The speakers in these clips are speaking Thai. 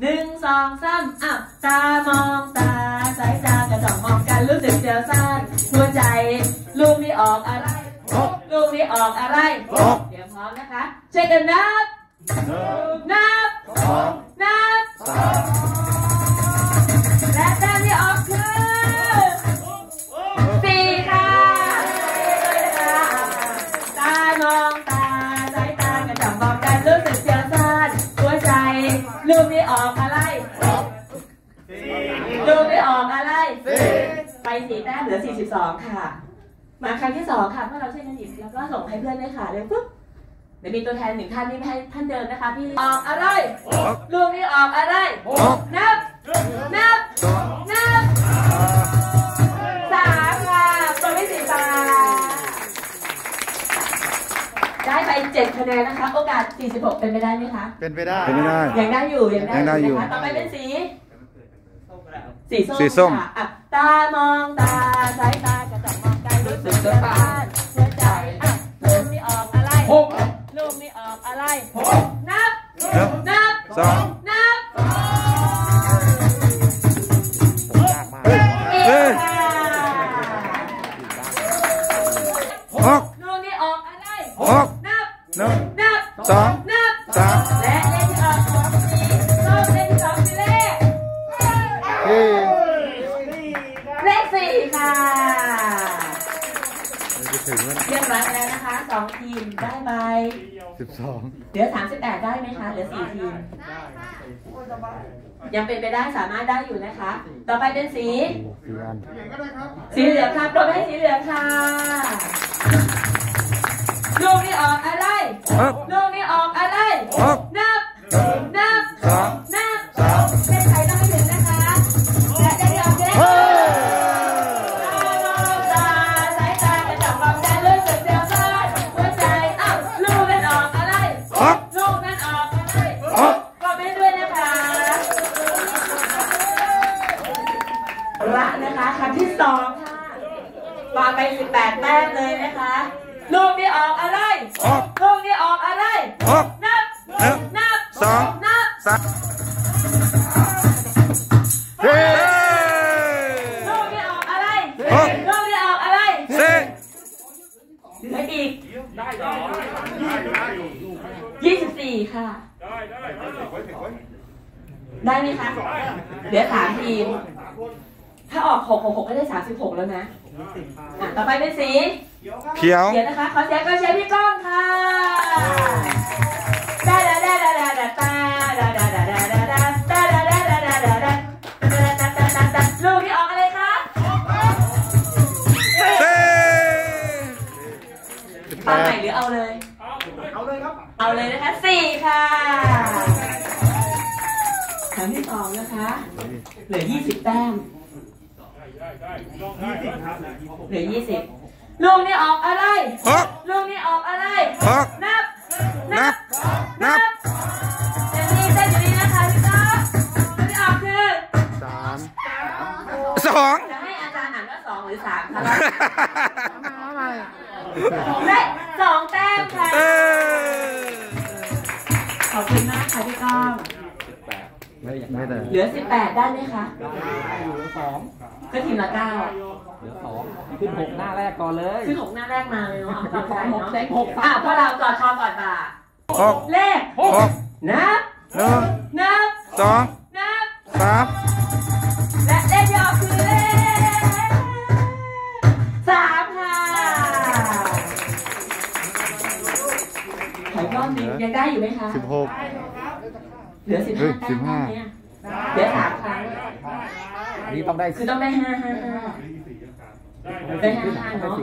หนึ่งสองสามอ้าวตามองตาสายตากระจอกมองกันรู้สึกเสียวซ่านหัวใจ ลูกนี่ออกอะไร ลูกนี่ออกอะไร เดี๋ยวพร้อมนะคะช่วยกันนับ นับนับและแต้มที่ออกคือสี่ค่ะตามองตา สี่แต้มเหลือ 42 ค่ะ มาครั้งที่สองค่ะเมื่อเราช่วยกันหยิบแล้วก็ส่งให้เพื่อนด้วยค่ะเลยปุ๊บเดี๋ยวมีตัวแทนหนึ่งท่านที่ไม่ให้ท่านเดินนะคะพี่ออกอะไรลูกนี่ออกอะไรนับนับนับสามค่ะตัวไม่สีฟ้าได้ไปเจ็ดคะแนนนะคะ โอกาส 46 เป็นไปได้ไหมคะ เป็นไปได้เป็นไม่ได้ยังได้อยู่ยังได้ยังได้อยู่นะคะต่อไปเป็นสี สีส้มสีส้ม ค่ะอะตามองตาสายตากระจับมองกันรู้สึกจะบ้านหัวใจอะลูกนี่ออกอะไรลูกนี่ออกอะไรนับหนึ่งนับสอง นับเฮ้ยอีกเฮ้ยค่ะหกลูกนี่ออกอะไรหกนับหนึ่งนับสอง เลขสี่ค่ะจะถึงแล้วเรียบร้อยไปแล้วนะคะสองทีมได้ไปสิบสองเหลือ38ได้ไหมคะเหลือ4ทีมยังเป็นไปได้สามารถได้อยู่นะคะ ต่อไปเป็นสี สี่อันสีเหลืองค่ะปรบมือให้สีเหลืองค่ะลูกนี่ออกอะไรหกลูกนี่ออกอะไรหกนับาไป18แต้มเลยนะคะลูกนี่ออกอะไรหกลูกนี่ออกอะไรหกนับหนึ่งนับสองนับสามเฮ้ยลูกนี่ออกอะไรหกลูกนี่ออกอะไรสี่เหลืออีก24ค่ะได้ไหมคะเหลือสามทีม ถ้าออก6 6 6ก็ได้36แล้วนะอะต่อไปเป็นสีเขียวเดี๋ยวนะคะ ขอเสียงก็เชียร์พี่ก้องค่ะดาดาดาดาดาดาตาดาดาดาดาดาดาดาดาดาดาดาดาดาดาดาดาดาลูกที่ออกอะไรคะสี่สิบแปเอาใหม่ดหรือเอาเลย เอาเลยครับ เอาเลยนะคะสี่ค่ะครั้งที่สองนะคะ เหลือยี่สิบแต้มเหลือยี่สิบลูกนี่ออกอะไรหกลูกนี่ออกอะไรหกนับ นับ นับอย่างนี้เส้นอยู่นี่นะคะพี่ก๊อฟลูกที่ออกคือสามสองจะให้อาจารย์อ่านว่าสองหรือสามคะได้สองแต้มค่ะเออขอบคุณมากค่ะพี่ก้องไม่ได้เหลือสิบแปดได้ไหมคะอยู่เหลือสอง ก็ทีมละเก้าเหลือสองขึ้นหกหน้าแรกก่อนเลยคือหกหน้าแรกมาเลยเนาะเอาสองหกเซ็งหกอะพวกเราจอดคอก่อนบ่าหกเลขหกนับหนึ่งนับสองนับสามและเลขที่ออกคือเลขสามค่ะขออีกรอบหนึงยังได้อยู่ไหมคะสิบหกเหลือสิบเฮ้ห้ายแต้ม15เนี่ยเหลือสามครั้ง อันนี้ต้องได้คือต้องได้ห้าห้าห้าได้ห้าห้าเนาะ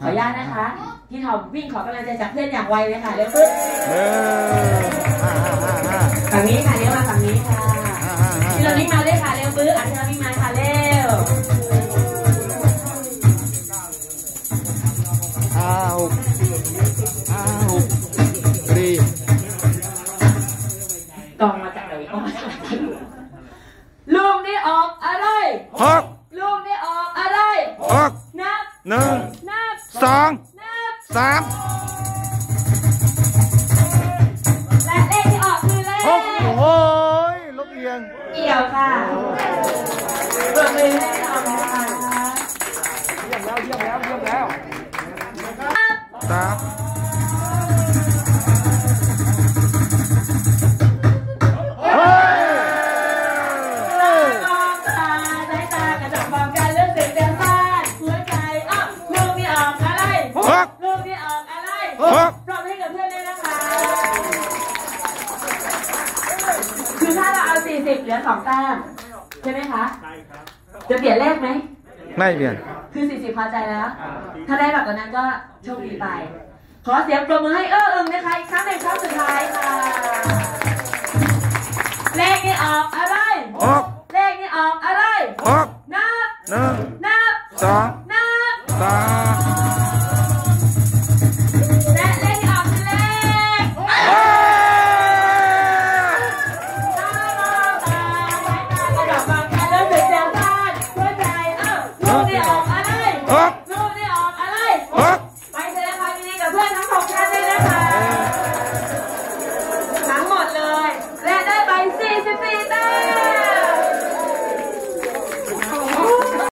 ขออนุญาตนะคะพี่ทอมวิ่งขอกำลังใจจากเพื่อนอย่างไวเลยค่ะเร็วปึ๊บหนึ่งห้าห้าห้าห้าฝั่งนี้ค่ะเร็วมาฝั่งนี้ค่ะห้าห้าห้าพี่เราวิ่งมาเลยค่ะเร็วปึ๊บอะพี่เราวิ่งมาค่ะเร็วห้าหกห้าหกสี่กองมาจากไหนกองมาจากไหน ลูกนี้ออกอะไรหกลูกนี้ออกอะไรหกนับหนึ่งนับสองนับสามและเลขที่ออกคือเลขโอ้ยลบเอียงเกี่ยวค่ะเปิดมือให้เราค่ะเยี่ยมแล้วเยี่ยมแล้วเยี่ยมแล้วสาม สองแต้มใช่ไหมคะจะเปลี่ยนเลขไหม ไม่เปลี่ยน คือสี่สิบพอใจแล้ว ถ้าได้แบบนั้นก็โชคดีไป ขอเสียงปรบมือให้เออเอิงนะคะครั้งหนึ่งครั้งสุดท้ายค่ะ